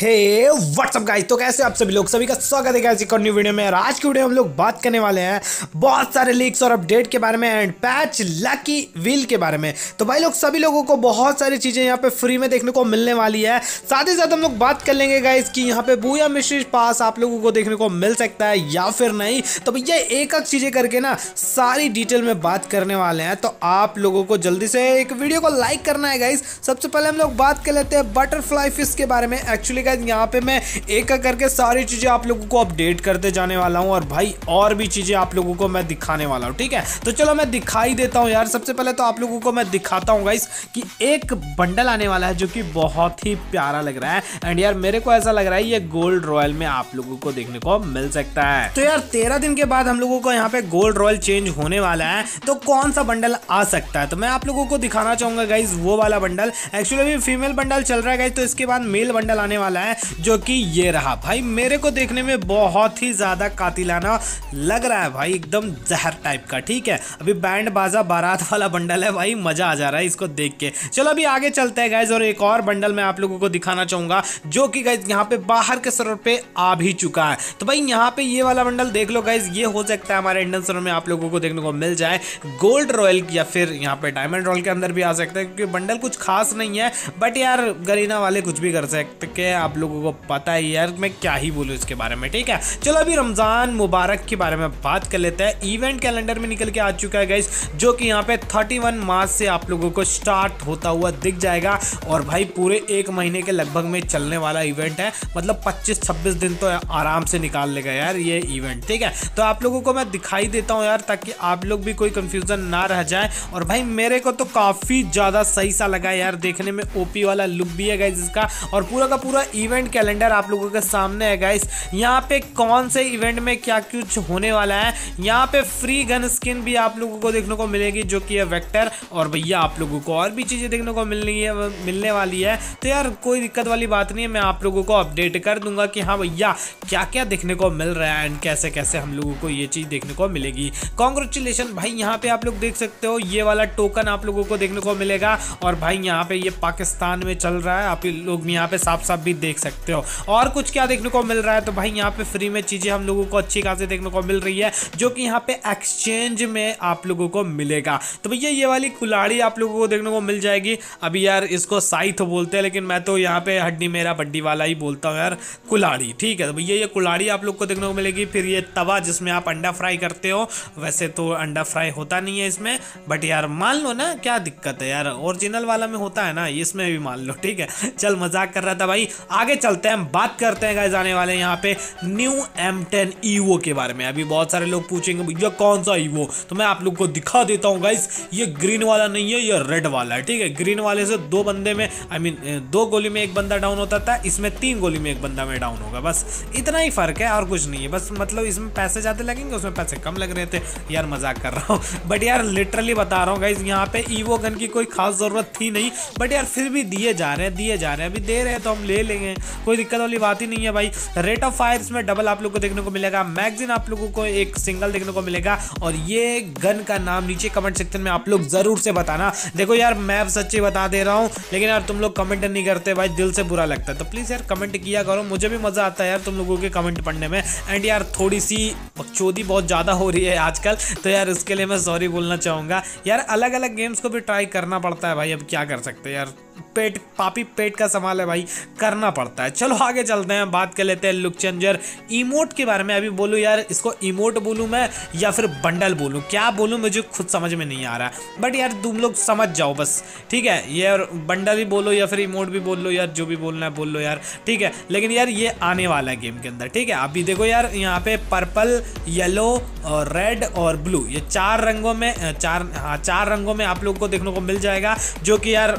हे WhatsApp guys तो कैसे आप सभी लोग? सभी का स्वागत है और न्यू वीडियो में। आज की वीडियो में हम लोग बात करने वाले हैं बहुत सारे लीक्स और अपडेट के बारे में एंड पैच लकी व्हील के बारे में। तो भाई लोग, सभी लोगों को बहुत सारी चीज़ें यहाँ पे फ्री में देखने को मिलने वाली है। साथ ही साथ हम लोग बात कर लेंगे गाइस की यहाँ पे बूया मिश्री पास आप लोगों को देखने को मिल सकता है या फिर नहीं। तो भैया, एक एक चीज़ें करके ना सारी डिटेल में बात करने वाले हैं। तो आप लोगों को जल्दी से एक वीडियो को लाइक करना है गाइस सबसे पहले हम लोग बात कर लेते हैं बटरफ्लाई फ़िश के बारे में। एक्चुअली गाइस यहाँ पे मैं एक एक करके सारी चीज़ें आप लोगों को अपडेट करते जाने वाला हूँ और भाई और भी चीज़ें आप लोगों को मैं दिखाने वाला हूँ, ठीक है? तो चलो मैं दिखाई देता हूँ यार। सबसे पहले तो आप लोगों को मैं दिखाता हूँ गाइस कि एक बंडल आने वाला है जो कि बहुत ही प्यारा लग रहा है। एंड यार, मेरे को ऐसा लग रहा है ये गोल्ड रॉयल में आप लोगों को देखने को मिल सकता है। तो यार, तेरह दिन के बाद हम लोगों को यहाँ पे गोल्ड रॉयल चेंज होने वाला है। तो कौन सा बंडल आ सकता है? तो मैं आप लोगों को दिखाना चाहूँगा गाइज़ वो वाला बंडल एक्चुअली फीमेल बंडल चल रहा है गाइज़ तो इसके बाद मेल बंडल आने वाला है। जो कि ये रहा। भाई, मेरे को देखने में बहुत ही ज़्यादा कातिलाना लग रहा है भाई, एकदम जहर टाइप का, ठीक है? अभी बैंड बाजा, बारात वाला बंडल है भाई, मज़ा आ जा रहा है इसको देख के। चलो, अभी आगे चलते हैं गाइज़ और एक और बंडल मैं आप लोगों को दिखाना चाहूँगा, जो कि गाइज़ यहाँ पे बाहर के सर्वर पे आ भी चुका है। तो भाई, यहाँ पे ये वाला बंडल देख लो गाइज़ ये हो सकता है हमारे इंडियन सर्वर में आप लोगों को देखने को मिल जाए। गोल्ड रॉयल या फिर यहाँ पे डायमंड रॉयल के अंदर भी आ सकता है, क्योंकि बंडल कुछ खास नहीं है बट यार, गरीना वाले कुछ भी कर सकते हैं आप लोगों को पता है यार, मैं क्या ही बोलूँ इसके बारे में, ठीक है? चलो अभी रमज़ान मुबारक के बारे में बात कर लेते हैं। इवेंट कैलेंडर में निकल के आ चुका है गाइस जो कि यहाँ पे 31 मार्च से आप लोगों को स्टार्ट होता हुआ दिख जाएगा। और भाई पूरे एक महीने के लगभग में चलने वाला इवेंट है। मतलब 25-26 दिन तो आराम से निकाल लेगा यार ये इवेंट ठीक है? तो आप लोगों को मैं दिखाई देता हूँ यार, ताकि आप लोग भी कोई कंफ्यूजन ना रह जाए। और भाई मेरे को तो काफ़ी ज़्यादा सही सा लगा यार, देखने में ओपी वाला लुक भी है गाइज़ इसका। और पूरा का पूरा इवेंट कैलेंडर आप लोगों के सामने है गाइस यहाँ पे कौन से इवेंट में क्या कुछ होने वाला है? यहाँ पे फ्री गन स्किन भी आप लोगों को देखने को मिलेगी, जो कि है वेक्टर और भैया, आप लोगों को और भी चीज़ें देखने को मिलनी है मिलने वाली है. तो यार, कोई दिक्कत वाली बात नहीं है, मैं आप लोगों को अपडेट कर दूँगा कि हाँ भैया क्या क्या देखने को मिल रहा है एंड कैसे कैसे हम लोगों को ये चीज़ देखने को मिलेगी. कॉन्ग्रेचुलेशन भाई, यहाँ पे आप लोग देख सकते हो, ये वाला टोकन आप लोगों को देखने को मिलेगा. और भाई, यहाँ पे ये पाकिस्तान में चल रहा है, आप लोग यहाँ पे साफ़ साफ़ भी देख सकते हो। और कुछ क्या देखने को मिल रहा है? तो भाई यहाँ पे फ्री में चीज़ें हम लोगों को अच्छी खासी देखने को मिल रही है, जो कि यहाँ पे एक्सचेंज में आप लोगों को मिलेगा। तो भैया, ये वाली कुलाड़ी आप लोगों को देखने को मिल जाएगी। अभी यार इसको तो बोलते हैं, लेकिन मैं तो यहाँ पे हड्डी मेरा बड्डी वाला ही बोलता हूँ यार कुलाड़ी ठीक है तो भैया, ये कुलाड़ी आप लोग को देखने को मिलेगी। फिर ये तवा जिसमें आप अंडा फ्राई करते हो, वैसे तो अंडा फ्राई होता नहीं है इसमें बट यार मान लो ना, क्या दिक्कत है यार। ओरिजिनल वाला में होता है ना, इसमें भी मान लो, ठीक है। चल, मज़ाक कर रहा था भाई। आगे चलते हैं बात करते हैं गाइज़ आने वाले यहाँ पे न्यू एम टेन ईवो के बारे में। अभी बहुत सारे लोग पूछेंगे भैया कौन सा ईवो तो मैं आप लोग को दिखा देता हूँ गाइज़ ये ग्रीन वाला नहीं है ये रेड वाला है ठीक है? ग्रीन वाले से दो बंदे में आई I मीन mean, दो गोली में एक बंदा डाउन होता था इसमें तीन गोली में एक बंदा में डाउन होगा बस। इतना ही फ़र्क है और कुछ नहीं है बस मतलब इसमें पैसे ज़्यादा लगेंगे उसमें पैसे कम लग रहे थे। यार मज़ाक कर रहा हूँ बट यार लिटरली बता रहा हूँ गाइज़ यहाँ पे ईवो गन की कोई खास ज़रूरत थी नहीं बट यार फिर भी दिए जा रहे हैं दिए जा रहे हैं अभी दे रहे हैं तो हम ले लेंगे। कोई दिक्कत वाली बात ही नहीं है भाई। रेट ऑफ़ फायर इसमें डबल आप लोग को देखने को मिलेगा। मैगजीन आप लोगों को एक सिंगल देखने को मिलेगा। और ये गन का नाम नीचे कमेंट सेक्शन में आप लोग ज़रूर से बताना। देखो यार, मैं सच्ची बता दे रहा हूँ। लेकिन यार, तुम लोग कमेंट नहीं करते भाई, दिल से बुरा लगता है। तो प्लीज़ यार कमेंट किया करो। मुझे भी मज़ा आता है यार तुम लोगों के कमेंट पढ़ने में। एंड यार थोड़ी सी बकचोदी बहुत ज़्यादा हो रही है आजकल। तो यार, इसके लिए मैं सॉरी बोलना चाहूँगा। यार अलग अलग गेम्स को भी ट्राई करना पड़ता है भाई। अब क्या कर सकते हैं यार? पेट, पापी पेट का सवाल है भाई, करना पड़ता है। चलो आगे चलते हैं, बात कर लेते हैं लुक चेंजर इमोट के बारे में अभी बोलूँ यार, इसको इमोट बोलूँ मैं या फिर बंडल बोलूँ? क्या बोलूँ मुझे खुद समझ में नहीं आ रहा। बट यार, तुम लोग समझ जाओ बस, ठीक है? ये बंडल भी बोलो या फिर इमोट भी बोल लो यार, जो भी बोलना है बोल लो यार, ठीक है? लेकिन यार, ये आने वाला है गेम के अंदर, ठीक है? अभी देखो यार, यहाँ पे पर्पल, येलो और रेड और ब्लू, ये चार रंगों में चार हाँ चार रंगों में आप लोग को देखने को मिल जाएगा, जो कि यार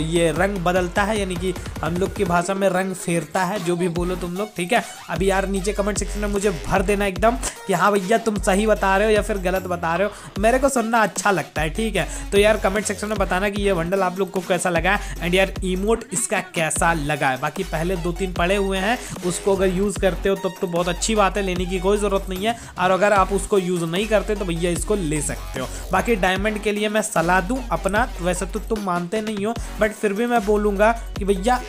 ये रंग बदलता है, यानी कि हम लोग की भाषा में रंग फेरता है, जो भी बोलो तुम लोग, ठीक है? अभी यार नीचे कमेंट सेक्शन में मुझे भर देना एकदम। कि हाँ भैया, तुम सही बता रहे हो या फिर गलत बता रहे हो, मेरे को सुनना अच्छा लगता है, ठीक है? तो यार कमेंट सेक्शन में बताना कि ये बंडल आप लोग को कैसा लगा है एंड यार इमोट इसका कैसा लगा है? बाकी पहले दो तीन पड़े हुए हैं, उसको अगर यूज़ करते हो तब तो बहुत अच्छी बात है, लेने की कोई ज़रूरत नहीं है, और अगर आप उसको यूज़ नहीं करते तो भैया इसको ले सकते हो। बाकी डायमंड के लिए मैं सलाह दूँ अपना, वैसे तो तुम मानते नहीं हो बट फिर भी मैं बोलूँगा कि भैया,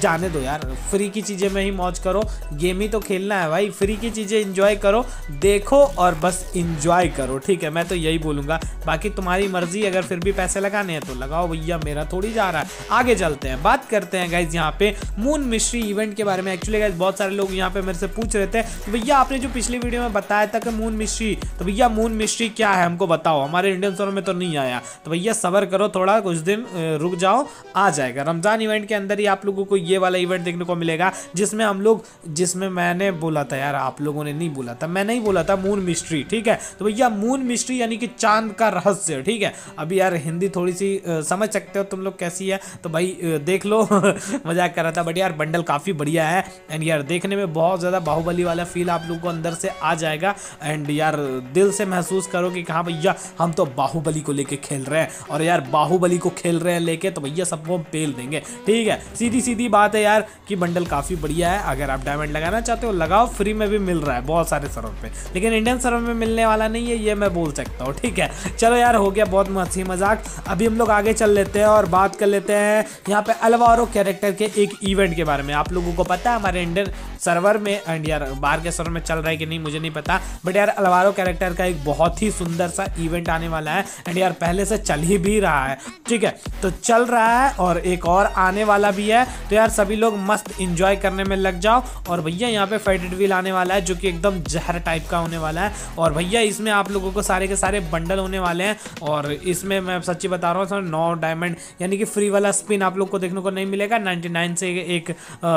जाने दो यार फ्री की चीज़ें में ही मौज करो गेम ही तो खेलना है भाई फ्री की चीज़ें इंजॉय करो देखो और बस इंजॉय करो, ठीक है? मैं तो यही बोलूँगा। बाकी तुम्हारी मर्ज़ी, अगर फिर भी पैसे लगाने हैं तो लगाओ भैया, मेरा थोड़ी जा रहा है। आगे चलते हैं, बात करते हैं गाइज़ यहाँ पे मून मिस्ट्री इवेंट के बारे में। एक्चुअली गाइज़ बहुत सारे लोग यहाँ पे मेरे से पूछ रहे थे। कि भैया, आपने जो पिछली वीडियो में बताया था कि मून मिश्री तो भैया मून मिश्री क्या है? हमको बताओ। हमारे इंडियन सोनों में तो नहीं आया। तो भैया, सबर करो थोड़ा, कुछ दिन रुक जाओ, आ जाएगा। रमज़ान इवेंट के अंदर ही आप लोगों को ये वाला इवेंट देखने को मिलेगा, जिसमें हम लोग, जिसमें मैंने बोला था, यार आप लोगों ने नहीं बोला था। मैं नहीं बोला था मून मिस्ट्री ठीक है? तो भैया मून मिस्ट्री यानी कि चाँद का रहस्य, ठीक है? अभी यार हिंदी थोड़ी सी समझ सकते हो तुम लोग कैसी है? तो भाई देख लो। मज़ाक कर रहा था बट यार बंडल काफ़ी बढ़िया है। एंड यार देखने में बहुत ज़्यादा बाहुबली वाला फील आप लोग को अंदर से आ जाएगा। एंड यार दिल से महसूस करो कि कहाँ भैया, हम तो बाहुबली को लेके खेल रहे हैं। और यार बाहुबली को खेल रहे हैं लेके तो भैया सबको हम पेल देंगे, ठीक है? सीधी सीधी बात है यार कि बंडल काफ़ी बढ़िया है। अगर आप डायमंड लगाना चाहते हो, लगाओ फ्री में भी मिल रहा है बहुत सारे सरों पे। लेकिन इंडियन सर्वर में मिलने वाला नहीं है, ये मैं बोल सकता हूँ, ठीक है? चलो यार, हो गया बहुत हँसी मज़ाक। अभी हम लोग आगे चल लेते हैं और बात कर लेते हैं यहाँ पे अलवारो कैरेक्टर के एक इवेंट के बारे में। आप लोगों को पता है हमारे इंडियन सर्वर में एंड यार, बाहर के सर्वर में चल रहा है कि नहीं, मुझे नहीं पता। बट यार अलवारो कैरेक्टर का एक बहुत ही सुंदर सा इवेंट आने वाला है। एंड यार, पहले से चल ही भी रहा है, ठीक है? तो चल रहा है और एक और आने वाला भी है। तो यार, सभी लोग मस्त इंजॉय करने में लग जाओ। और भैया, यहाँ पे फाइटेड व्हील आने वाला है, जो कि एकदम जहर टाइप का होने वाला है। और भैया, इसमें आप लोगों को सारे के सारे बंडल होने वाले हैं। और इसमें मैं सच्ची बता रहा हूँ नौ डायमंड यानी कि फ्री वाला स्पिन आप लोग को देखने को नहीं मिलेगा। 99 से एक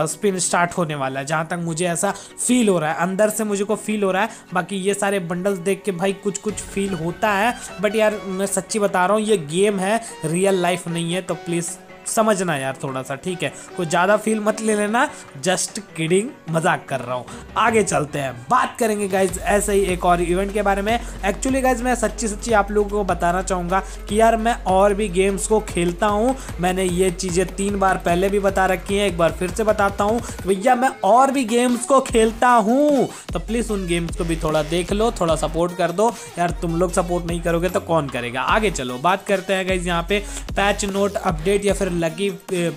स्पिन स्टार्ट होने वाला है, जहाँ तक मुझे ऐसा फील हो रहा है। अंदर से मुझे को फील हो रहा है। बाकी ये सारे बंडल्स देख के भाई कुछ कुछ फील होता है। बट यार, मैं सच्ची बता रहा हूँ, ये गेम है रियल लाइफ नहीं है तो प्लीज़ समझना यार थोड़ा सा ठीक है? कोई ज़्यादा फील मत ले लेना जस्ट किडिंग मज़ाक कर रहा हूँ। आगे चलते हैं। बात करेंगे गाइज़ ऐसे ही एक और इवेंट के बारे में। एक्चुअली गाइज़ मैं सच्ची सच्ची आप लोगों को बताना चाहूँगा कि यार मैं और भी गेम्स को खेलता हूँ। मैंने ये चीज़ें तीन बार पहले भी बता रखी हैं, एक बार फिर से बताता हूँ भैया मैं और भी गेम्स को खेलता हूँ। तो प्लीज़ उन गेम्स को भी थोड़ा देख लो, थोड़ा सपोर्ट कर दो। यार तुम लोग सपोर्ट नहीं करोगे तो कौन करेगा? आगे चलो, बात करते हैं गाइज़ यहाँ पे। पैच नोट अपडेट या फिर लकी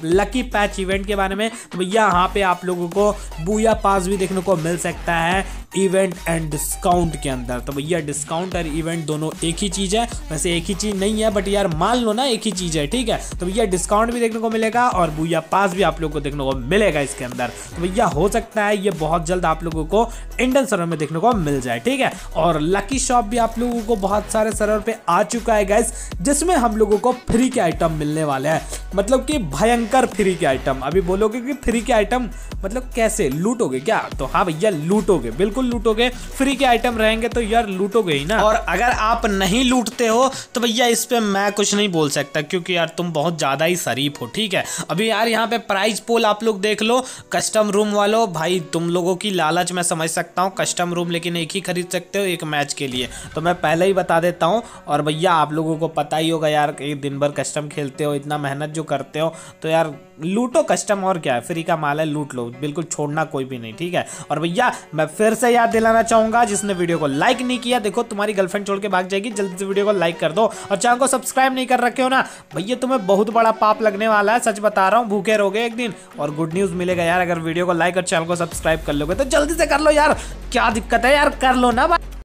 लकी पैच इवेंट के बारे में। तो भैया, यहाँ पे आप लोगों को बूया पास भी देखने को मिल सकता है। इवेंट एंड डिस्काउंट के अंदर। तो भैया डिस्काउंट और इवेंट दोनों एक ही चीज़ है। वैसे एक ही चीज़ नहीं है बट यार मान लो ना, एक ही चीज़ है, ठीक है? तो भैया डिस्काउंट भी देखने को मिलेगा और भूया पास भी आप लोग को देखने को मिलेगा इसके अंदर। तो भैया, हो सकता है ये बहुत जल्द आप लोगों को इंडियन सर्वर में देखने को मिल जाए, ठीक है? और लकी शॉप भी आप लोगों को बहुत सारे सर्वर पे आ चुका है गैस जिसमें हम लोगों को फ्री के आइटम मिलने वाले हैं। मतलब कि भयंकर फ्री के आइटम अभी बोलोगे कि फ्री के आइटम मतलब कैसे? लूटोगे क्या? तो हाँ भैया, लूटोगे, बिल्कुल लूटोगे फ्री के आइटम रहेंगे तो यार लूटोगे ही ना। और अगर आप नहीं लूटते हो तो भैया इस पर मैं कुछ नहीं बोल सकता, क्योंकि यार तुम बहुत ज़्यादा ही शरीफ हो, ठीक है? अभी यार यहाँ पे प्राइस पोल आप लोग देख लो कस्टम रूम वालों, भाई तुम लोगों की लालच मैं समझ सकता हूँ कस्टम रूम लेकिन एक ही खरीद सकते हो एक मैच के लिए। तो मैं पहले ही बता देता हूँ, और भैया आप लोगों को पता ही होगा यार एक दिन भर कस्टम खेलते हो, इतना मेहनत जो करते हो तो यार लूटो कस्टम और क्या है फ्री का माल है, लूट लो, बिल्कुल छोड़ना कोई भी नहीं, ठीक है? और भैया मैं फिर से याद दिलाना चाहूँगा, जिसने वीडियो को लाइक नहीं किया, देखो तुम्हारी गर्लफ्रेंड छोड़ के भाग जाएगी, जल्दी से वीडियो को लाइक कर दो और चैनल को सब्सक्राइब नहीं कर रखे हो ना, भैया तुम्हें बहुत बड़ा पाप लगने वाला है, सच बता रहा हूँ, भूखे रहोगे एक दिन और गुड न्यूज़ मिलेगा यार, अगर वीडियो को लाइक और चैनल को सब्सक्राइब कर लोगे तो जल्दी से कर लो यार, क्या दिक्कत है यार, कर लो ना